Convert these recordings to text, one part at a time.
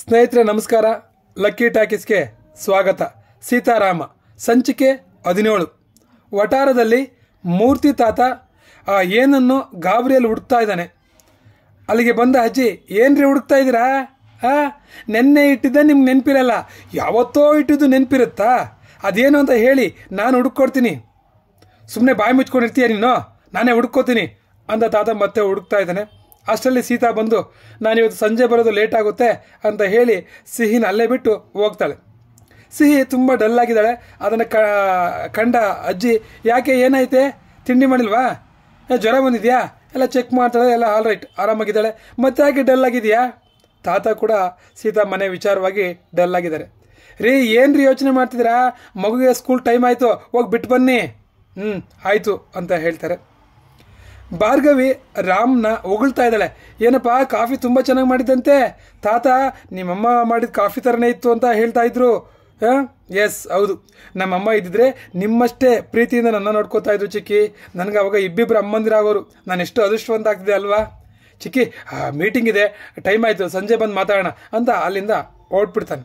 ಸ್ನೇಹಿತರೆ, ನಮಸ್ಕಾರ. ಲಕ್ಕಿ ಟಾಕೀಸ್ಗೆ ಸ್ವಾಗತ. ಸೀತಾರಾಮ, ಸಂಚಿಕೆ ಹದಿನೇಳು. ವಟಾರದಲ್ಲಿ ಮೂರ್ತಿ ತಾತ, ಆ, ಏನನ್ನು ಗಾಬರಿಯಲ್ಲಿ ಹುಡುಕ್ತಾ ಇದ್ದಾನೆ. ಅಲ್ಲಿಗೆ ಬಂದ ಅಜ್ಜಿ, ಏನ್ರಿ ಹುಡುಕ್ತಾ ಇದ್ದೀರಾ? ಆ, ನೆನ್ನೆ ಇಟ್ಟಿದ್ದ ನಿಮ್ಗೆ ನೆನಪಿರಲ್ಲ. ಯಾವತ್ತೋ ಇಟ್ಟಿದ್ದು ನೆನಪಿರುತ್ತಾ? ಅದೇನು ಅಂತ ಹೇಳಿ ನಾನು ಹುಡುಕೊಡ್ತೀನಿ ಸುಮ್ಮನೆ ಬಾಯಿ ಮುಚ್ಕೊಂಡಿರ್ತೀಯ ನೀನು? ನಾನೇ ಹುಡುಕೋತೀನಿ ಅಂತ ತಾತ ಮತ್ತೆ ಹುಡುಕ್ತಾ ಇದ್ದಾನೆ. ಅಷ್ಟರಲ್ಲಿ ಸೀತಾ ಬಂದು, ನಾನಿವತ್ತು ಸಂಜೆ ಬರೋದು ಲೇಟ್ ಆಗುತ್ತೆ ಅಂತ ಹೇಳಿ ಸಿಹಿನ ಅಲ್ಲೇ ಬಿಟ್ಟು ಹೋಗ್ತಾಳೆ. ಸಿಹಿ ತುಂಬ ಡಲ್ ಆಗಿದ್ದಾಳೆ. ಅದನ್ನು ಕಂಡ ಅಜ್ಜಿ, ಯಾಕೆ ಏನಾಯ್ತೆ? ತಿಂಡಿ ಮಾಡಿಲ್ವಾ? ಜ್ವರ ಬಂದಿದೆಯಾ? ಎಲ್ಲ ಚೆಕ್ ಮಾಡ್ತಾಳೆ, ಎಲ್ಲ ಆಲ್ ರೈಟ್ ಆರಾಮಾಗಿದ್ದಾಳೆ. ಮತ್ತೆ ಯಾಕೆ ಡಲ್ ಆಗಿದೆಯಾ ತಾತ ಕೂಡ ಸೀತಾ ಮನೆ ವಿಚಾರವಾಗಿ ಡಲ್ ಆಗಿದ್ದಾರೆ. ರೀ, ಏನ್ರಿ ಯೋಚನೆ ಮಾಡ್ತಿದ್ದೀರಾ? ಮಗುಗೆ ಸ್ಕೂಲ್ ಟೈಮ್ ಆಯಿತು, ಹೋಗಿ ಬಿಟ್ಟು ಬನ್ನಿ. ಹ್ಞೂ ಆಯಿತು, ಅಂತ ಹೇಳ್ತಾರೆ. ಭಾರ್ಗವಿ ರಾಮ್ನ ಹೊಗಳ್ತಾ ಇದ್ದಾಳೆ. ಏನಪ್ಪ, ಕಾಫಿ ತುಂಬ ಚೆನ್ನಾಗಿ ಮಾಡಿದ್ದಂತೆ? ತಾತ, ನಿಮ್ಮಮ್ಮ ಮಾಡಿದ ಕಾಫಿ ಥರನೇ ಇತ್ತು ಅಂತ ಹೇಳ್ತಾ ಇದ್ರು. ಎಸ್ ಹೌದು. ನಮ್ಮಮ್ಮ ಇದ್ದಿದ್ರೆ ನಿಮ್ಮಷ್ಟೇ ಪ್ರೀತಿಯಿಂದ ನನ್ನ ನೋಡ್ಕೋತಾ ಇದ್ರು ಚಿಕ್ಕಿ. ನನಗೆ ಅವಾಗ ಇಬ್ಬಿಬ್ರು ಅಮ್ಮಂದಿರಾಗೋರು. ನಾನು ಎಷ್ಟು ಅದೃಷ್ಟವಂತ ಆಗ್ತಿದೆ ಅಲ್ವಾ? ಚಿಕ್ಕಿ ಮೀಟಿಂಗ್ ಇದೆ. ಟೈಮ್ ಆಯಿತು, ಸಂಜೆ ಬಂದು ಮಾತಾಡೋಣ ಅಂತ ಅಲ್ಲಿಂದ ಓಡ್ಬಿಡ್ತಾನೆ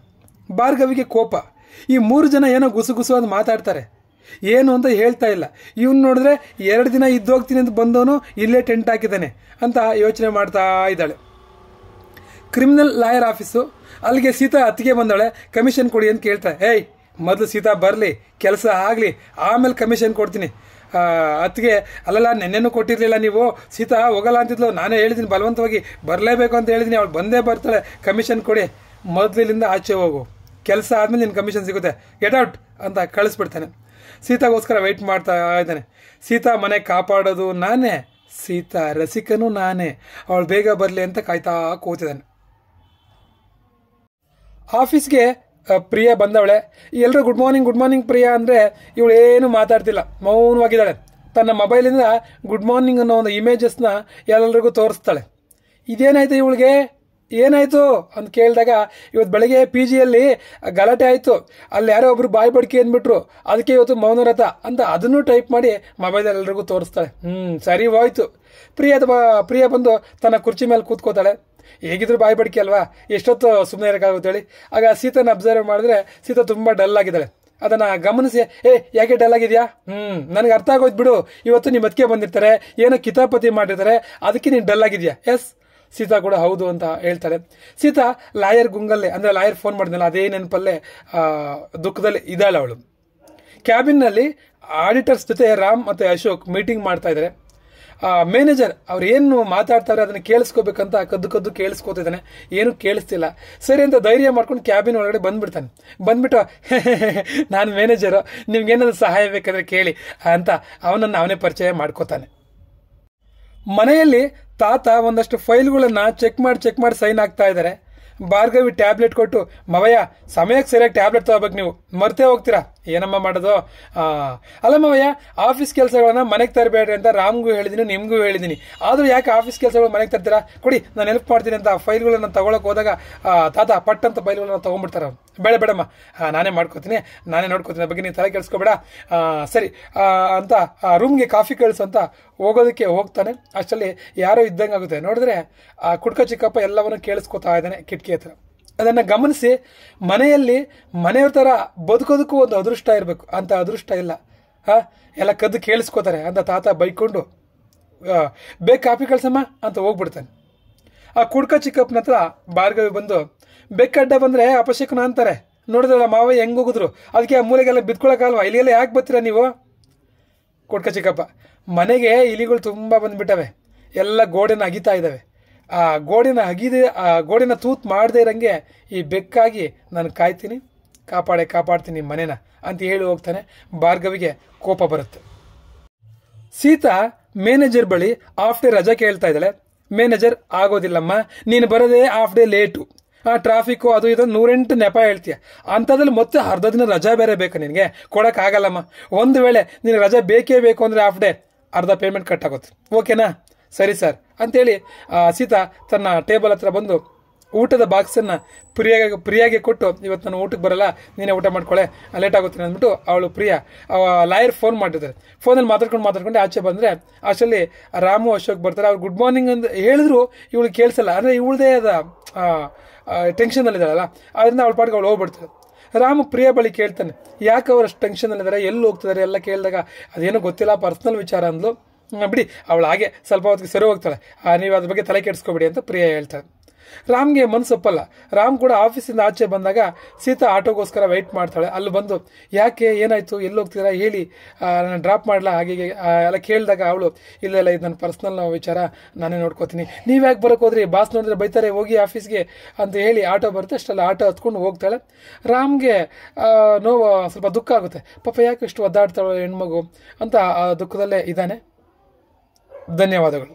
ಭಾರ್ಗವಿಗೆ ಕೋಪ. ಈ ಮೂರು ಜನ ಏನೋ ಗುಸು ಗುಸು ಅಂತ ಮಾತಾಡ್ತಾರೆ. ಏನು ಅಂತ ಹೇಳ್ತಾ ಇಲ್ಲ. ಇವನು ನೋಡಿದ್ರೆ ಎರಡು ದಿನ ಇದ್ದೋಗ್ತೀನಿ ಅಂತ ಬಂದವನು ಇಲ್ಲೇ ಟೆಂಟ್ ಹಾಕಿದ್ದಾನೆ ಅಂತ ಯೋಚನೆ ಮಾಡ್ತಾ ಇದ್ದಾಳೆ. ಕ್ರಿಮಿನಲ್ ಲಾಯರ್ ಆಫೀಸು, ಅಲ್ಲಿಗೆ ಸೀತಾ ಅತ್ತಿಗೆ ಬಂದಾಳೆ ಕಮಿಷನ್ ಕೊಡಿ ಅಂತ ಕೇಳ್ತಾಳೆ ಏಯ್, ಮೊದಲು ಸೀತಾ ಬರಲಿ, ಕೆಲಸ ಆಗಲಿ, ಆಮೇಲೆ ಕಮಿಷನ್ ಕೊಡ್ತೀನಿ. ಅತ್ತಿಗೆ, ಅಲ್ಲಲ್ಲ, ನೆನ್ನೆನೂ ಕೊಟ್ಟಿರಲಿಲ್ಲ ನೀವು, ಸೀತಾ ಹೋಗಲ್ಲ ಅಂತಿದ್ಲು, ನಾನೇ ಹೇಳಿದ್ದೀನಿ ಬಲವಂತವಾಗಿ ಬರಲೇಬೇಕು ಅಂತ ಹೇಳಿದ್ದೀನಿ ಅವಳು ಬಂದೇ ಬರ್ತಾಳೆ, ಕಮಿಷನ್ ಕೊಡಿ, ಮೊದಲಿಂದ ಆಚೆ ಹೋಗು, ಕೆಲಸ ಆದಮೇಲೆ ನಿನ್ನ ಕಮಿಷನ್ ಸಿಗುತ್ತೆ, ಗೆಟ್ ಔಟ್ ಅಂತ ಕಳಿಸ್ಬಿಡ್ತಾನೆ. ಸೀತಾಗೋಸ್ಕರ ವೆಯ್ಟ್ ಮಾಡ್ತಾ ಇದ್ದಾನೆ. ಸೀತಾ ಮನೆ ಕಾಪಾಡೋದು ನಾನೇ. ಸೀತಾ ರಸಿಕನೂ ನಾನೇ. ಅವಳು ಬೇಗ ಬರಲಿ ಅಂತ ಕಾಯ್ತಾ ಕೂತಿದ್ದಾನೆ. ಆಫೀಸ್ಗೆ ಪ್ರಿಯ ಬಂದವಳೆ. ಎಲ್ಲರೂ good morning good morning Priya ಅಂದರೆ ಇವಳು ಏನು ಮಾತಾಡ್ತಿಲ್ಲ. ಮೌನವಾಗಿದ್ದಾಳೆ. ತನ್ನ ಮೊಬೈಲಿಂದ ಗುಡ್ ಮಾರ್ನಿಂಗ್ ಅನ್ನೋ ಒಂದು ಇಮೇಜಸ್ನ ಎಲ್ಲರಿಗೂ ತೋರಿಸ್ತಾಳೆ. ಇದೇನಾಯ್ತು ಇವಳಿಗೆ? ಏನಾಯ್ತು ಅಂತ ಕೇಳಿದಾಗ ಇವತ್ತು ಬೆಳಗ್ಗೆ ಪಿ ಜಿಯಲ್ಲಿ ಗಲಾಟೆ ಆಯಿತು. ಅಲ್ಲಿ ಯಾರೋ ಒಬ್ರು ಬಾಯಿ ಬಡ್ಕಿ ಅಂದ್ಬಿಟ್ರು. ಅದಕ್ಕೆ ಇವತ್ತು ಮೌನರಥ ಅಂತ ಅದನ್ನು ಟೈಪ್ ಮಾಡಿ ಮೊಬೈಲ್ ಎಲ್ಲರಿಗೂ ತೋರಿಸ್ತಾಳೆ. ಹ್ಞೂ ಸರಿ ಹೋಯ್ತು. ಪ್ರಿಯ ಅಥವಾ ಪ್ರಿಯಾ ಬಂದು ತನ್ನ ಕುರ್ಚಿ ಮೇಲೆ ಕೂತ್ಕೋತಾಳೆ. ಹೇಗಿದ್ರು ಬಾಯಿ ಬಡ್ಕಿ ಅಲ್ವಾ? ಎಷ್ಟೊತ್ತು ಸುಮ್ಮನೆ ಇರೋಕ್ಕಾಗುತ್ತೆ ಹೇಳಿ. ಆಗ ಸೀತನ ಅಬ್ಸರ್ವ್ ಮಾಡಿದ್ರೆ ಸೀತಾ ತುಂಬ ಡಲ್ ಆಗಿದ್ದಾಳೆ. ಅದನ್ನು ಗಮನಿಸಿ, ಏ, ಯಾಕೆ ಡಲ್ ಆಗಿದೆಯಾ? ಹ್ಞೂ ನನಗೆ ಅರ್ಥ ಆಗೋಯ್ತು ಬಿಡು. ಇವತ್ತು ನಿಮ್ಮ ಅದಕ್ಕೆ ಬಂದಿರ್ತಾರೆ. ಏನೋ ಕಿತಾಪತಿ ಮಾಡಿರ್ತಾರೆ. ಅದಕ್ಕೆ ನೀನು ಡಲ್ ಆಗಿದೆಯಾ? ಎಸ್ ಸೀತಾ ಕೂಡ ಹೌದು ಅಂತ ಹೇಳ್ತಾಳೆ ಸೀತಾ ಲಾಯರ್ ಗುಂಗಲ್ಲೇ, ಅಂದ್ರೆ ಲಾಯರ್ ಫೋನ್ ಮಾಡಿದ್ನಲ್ಲ, ಅದೇ ನೆನಪಲ್ಲೆ ದುಃಖದಲ್ಲಿ ಇದ್ದಾಳೆ ಅವಳು. ಕ್ಯಾಬಿನ್ನಲ್ಲಿ ಆಡಿಟರ್ಸ್ ಜೊತೆ ರಾಮ್ ಮತ್ತು ಅಶೋಕ್ ಮೀಟಿಂಗ್ ಮಾಡ್ತಾ ಇದ್ದಾರೆ. ಮ್ಯಾನೇಜರ್ ಅವ್ರು ಏನು ಮಾತಾಡ್ತಾರೆ ಅದನ್ನು ಕೇಳಿಸ್ಕೋಬೇಕಂತ ಕದ್ದು ಕದ್ದು ಕೇಳಿಸ್ಕೋತಿದ್ದಾನೆ ಏನು ಕೇಳಿಸ್ತಿಲ್ಲ. ಸರಿ ಅಂತ ಧೈರ್ಯ ಮಾಡ್ಕೊಂಡು ಕ್ಯಾಬಿನ್ ಒಳಗಡೆ ಬಂದ್ಬಿಡ್ತಾನೆ. ಬಂದ್ಬಿಟ್ಟು ನಾನು ಮ್ಯಾನೇಜರು ನಿಮ್ಗೇನಾದ್ರು ಸಹಾಯ ಬೇಕಾದ್ರೆ ಕೇಳಿ ಅಂತ ಅವನನ್ನು ಅವನೇ ಪರಿಚಯ ಮಾಡ್ಕೋತಾನೆ. ಮನೆಯಲ್ಲಿ ತಾತ ಒಂದಷ್ಟು ಫೈಲ್ಗಳನ್ನ ಚೆಕ್ ಮಾಡಿ ಚೆಕ್ ಮಾಡಿ ಸೈನ್ ಆಗ್ತಾ ಇದ್ದಾರೆ. ಭಾರ್ಗವಿ ಟ್ಯಾಬ್ಲೆಟ್ ಕೊಟ್ಟು, ಮವಯ್ಯ, ಸಮಯಕ್ಕೆ ಸರಿಯಾಗಿ ಟ್ಯಾಬ್ಲೆಟ್ ತಗೋಬೇಕು ನೀವು. ಮರ್ತೇ ಹೋಗ್ತೀರಾ? ಏನಮ್ಮ ಮಾಡೋದು? ಆ, ಅಲ್ಲ ಮವಯ್ಯ ಆಫೀಸ್ ಕೆಲಸಗಳನ್ನ ಮನೆಗೆ ತರಬೇಡ್ರಿ ಅಂತ ರಾಮ್ಗೂ ಹೇಳಿದೀನಿ ನಿಮಗೂ ಹೇಳಿದ್ದೀನಿ ಆದರೂ ಯಾಕೆ ಆಫೀಸ್ ಕೆಲಸಗಳು ಮನೆಗೆ ತರ್ತೀರಾ? ಕೊಡಿ ನಾನು ಹೆಲ್ಪ್ ಮಾಡ್ತೀನಿ ಅಂತ ಫೈಲ್ಗಳನ್ನ ತಗೊಳಕ್ ಹೋದಾಗ ತಾತ ಪಟ್ ಅಂತ ಫೈಲ್ಗಳನ್ನ ತಗೊಂಡ್ಬಿಡ್ತಾರೆ. ಬೇಡ ಬೇಡಮ್ಮ. ನಾನೇ ಮಾಡ್ಕೋತೀನಿ ನಾನೇ ನೋಡ್ಕೋತೀನಿ ಬಗ್ಗೆ ನೀನು ತಲೆ ಕೆಡಿಸ್ಕೋಬೇಡ. ಸರಿ ಅಂತ ರೂಮ್ಗೆ ಕಾಫಿ ಕಳಿಸು ಅಂತ ಹೋಗೋದಕ್ಕೆ ಹೋಗ್ತಾನೆ. ಅಷ್ಟರಲ್ಲಿ ಯಾರೋ ಇದ್ದಂಗೆ ಆಗುತ್ತೆ ನೋಡಿದ್ರೆ ಆ ಕುಡ್ಕ ಚಿಕ್ಕಪ್ಪ ಎಲ್ಲವನ್ನು ಕೇಳಿಸ್ಕೊತಾ ಇದ್ದಾನೆ ಕಿಟಕಿ ಹತ್ರ. ಅದನ್ನು ಗಮನಿಸಿ, ಮನೆಯಲ್ಲಿ ಮನೆಯವ್ರ ಥರ ಬದುಕೋದಕ್ಕೂ ಒಂದು ಅದೃಷ್ಟ ಇರಬೇಕು. ಅಂತ ಅದೃಷ್ಟ ಇಲ್ಲ. ಹಾಂ? ಎಲ್ಲ ಕದ್ದು ಕೇಳಿಸ್ಕೋತಾರೆ. ಅಂತ ತಾತ ಬೈಕೊಂಡು ಬೇಗ ಕಾಫಿ ಕಳ್ಸಮ್ಮ ಅಂತ ಹೋಗ್ಬಿಡ್ತಾನೆ. ಆ ಕುಡ್ಕ ಚಿಕ್ಕಪ್ಪನ ಹತ್ರ ಬಾರ್ಗವಿ ಬಂದು ಬೆಕ್ಕಡ್ಡ ಬಂದರೆ ಅಪಶಕುನ ಅಂತಾರೆ. ನೋಡಿದ್ರಲ್ಲ ಮಾವ ಹೆಂಗೆ ಹೋಗಿದ್ರು? ಅದಕ್ಕೆ ಆ ಮೂಲೆಗೆಲ್ಲ ಇಲ್ಲಿ ಇಲ್ಲಿಗೆಲ್ಲ ಯಾಕೆ ಬರ್ತೀರಾ ನೀವು? ಕುಡ್ಕ ಚಿಕ್ಕಪ್ಪ, ಮನೆಗೆ ಇಲಿಗಳು ತುಂಬ ಬಂದುಬಿಟ್ಟವೆ. ಎಲ್ಲ ಗೋಡೆನ ಅಗಿತಾ ಇದ್ದಾವೆ ಆ ಗೋಡಿನ ಹಗಿದೆ ಆ ಗೋಡಿನ ತೂತ್ ಮಾಡದೇ ಇರಂಗೆ ಈ ಬೆಕ್ಕಾಗಿ ನಾನು ಕಾಯ್ತೀನಿ. ಕಾಪಾಡೆ, ಕಾಪಾಡ್ತೀನಿ ಮನೇನ ಅಂತ ಹೇಳಿ ಹೋಗ್ತಾನೆ. ಭಾರ್ಗವಿಗೆ ಕೋಪ ಬರುತ್ತೆ. ಸೀತಾ ಮ್ಯಾನೇಜರ್ ಬಳಿ ಹಾಫ್ ಡೇ ರಜಾ ಕೇಳ್ತಾ ಇದ್ದಾಳೆ. ಮ್ಯಾನೇಜರ್, ಆಗೋದಿಲ್ಲಮ್ಮ, ನೀನು ಬರೋದೇ ಹಾಫ್ ಡೇ ಲೇಟು ಆ ಟ್ರಾಫಿಕ್ಕು ಅದು ಇದು ನೂರೆಂಟು ನೆಪ ಹೇಳ್ತೀಯ. ಅಂಥದ್ರಲ್ಲಿ ಮತ್ತೆ ಅರ್ಧ ದಿನ ರಜಾ ಬೇರೆ ಬೇಕು ನಿನಗೆ. ಕೊಡೋಕ್ಕಾಗಲ್ಲಮ್ಮ. ಒಂದು ವೇಳೆ ನಿನಗೆ ರಜಾ ಬೇಕೇ ಬೇಕು ಅಂದರೆ ಹಾಫ್ ಡೇ ಅರ್ಧ ಪೇಮೆಂಟ್ ಕಟ್ ಆಗುತ್ತೆ. ಓಕೆನಾ ಸರಿ ಸರ್. ಅಂತೇಳಿ ಸೀತಾ ತನ್ನ ಟೇಬಲ್ ಹತ್ರ ಬಂದು ಊಟದ ಬಾಕ್ಸನ್ನು ಪ್ರಿಯಾಗೆ ಪ್ರಿಯಾಗೆ ಕೊಟ್ಟು, ಇವತ್ತು ನಾನು ಊಟಕ್ಕೆ ಬರಲ್ಲ, ನೀನೇ ಊಟ ಮಾಡ್ಕೊಳ್ಳೆ ಲೇಟ್ ಆಗುತ್ತೆ ಅಂದ್ಬಿಟ್ಟು ಅವಳು ಪ್ರಿಯಾ ಲಾಯರ್ ಫೋನ್ ಮಾಡಿದ್ದಾರೆ ಫೋನಲ್ಲಿ ಮಾತಾಡ್ಕೊಂಡು ಮಾತಾಡ್ಕೊಂಡು ಆಚೆ ಬಂದರೆ ಅಷ್ಟರಲ್ಲಿ ರಾಮು, ಅಶೋಕ್ ಬರ್ತಾರೆ. ಅವ್ರು ಗುಡ್ ಮಾರ್ನಿಂಗ್ ಅಂತ ಹೇಳಿದ್ರು, ಇವಳು ಕೇಳಿಸಲ್ಲ. ಅಂದರೆ ಇವಳದೇ ಅದ ಟೆನ್ಷನಲ್ಲಿದ್ದಾಳಲ್ಲ. ಅದರಿಂದ ಅವಳ ಪಾಟಿಗೆ ಅವಳು ಹೋಗ್ಬಿಡ್ತಾಳೆ. ರಾಮು ಪ್ರಿಯ ಬಳಿ ಕೇಳ್ತಾನೆ, ಯಾಕೆ ಅವ್ರು ಅಷ್ಟು ಟೆನ್ಷನಲ್ಲಿದ್ದಾರೆ? ಎಲ್ಲಿ ಹೋಗ್ತಿದ್ದಾರೆ? ಎಲ್ಲ ಕೇಳಿದಾಗ, ಅದೇನೋ ಗೊತ್ತಿಲ್ಲ, ಪರ್ಸ್ನಲ್ ವಿಚಾರ ಅಂದ್ಲು. ಬಿಡಿ. ಅವಳು ಹಾಗೆ ಸ್ವಲ್ಪ ಹೊತ್ತಿಗೆ ಸರಿ ಹೋಗ್ತಾಳೆ. ನೀವು ಅದ್ರ ಬಗ್ಗೆ ತಲೆ ಕೆಡಿಸ್ಕೊಬಿಡಿ ಅಂತ ಪ್ರಿಯ ಹೇಳ್ತಾಳೆ ರಾಮ್ಗೆ ಮನಸ್ಸೊಪ್ಪಲ್ಲ ರಾಮ್ ಕೂಡ ಆಫೀಸಿಂದ ಆಚೆ ಬಂದಾಗ ಸೀತಾ ಆಟೋಗೋಸ್ಕರ ವೆಯ್ಟ್ ಮಾಡ್ತಾಳೆ. ಅಲ್ಲಿ ಬಂದು, ಯಾಕೆ? ಏನಾಯ್ತು? ಎಲ್ಲಿ ಹೋಗ್ತೀರಾ? ಹೇಳಿ. ನಾನು ಡ್ರಾಪ್ ಮಾಡಲಾ? ಹಾಗೆ ಎಲ್ಲ ಕೇಳಿದಾಗ ಅವಳು, ಇಲ್ಲ ಇಲ್ಲ, ಇದು ನನ್ನ ಪರ್ಸ್ನಲ್ ವಿಚಾರ. ನಾನೇ ನೋಡ್ಕೋತೀನಿ. ನೀವು ಯಾಕೆ ಬರೋಕೆ ಹೋದ್ರಿ? ಬಾಸ್ ನೋಡಿದ್ರೆ ಬೈತಾರೆ. ಹೋಗಿ ಆಫೀಸ್ಗೆ ಅಂತ ಹೇಳಿ ಆಟೋ ಬರುತ್ತೆ. ಅಷ್ಟೆಲ್ಲ ಆಟೋ ಹತ್ಕೊಂಡು ಹೋಗ್ತಾಳೆ. ರಾಮ್ಗೆ ನೋವು ಸ್ವಲ್ಪ ದುಃಖ ಆಗುತ್ತೆ. ಪಾಪ, ಯಾಕೆ ಇಷ್ಟು ಒದ್ದಾಡ್ತಾಳೆ ಹೆಣ್ಮಗು? ಅಂತ ಆ, ದುಃಖದಲ್ಲೇ ಇದ್ದಾನೆ. ಧನ್ಯವಾದಗಳು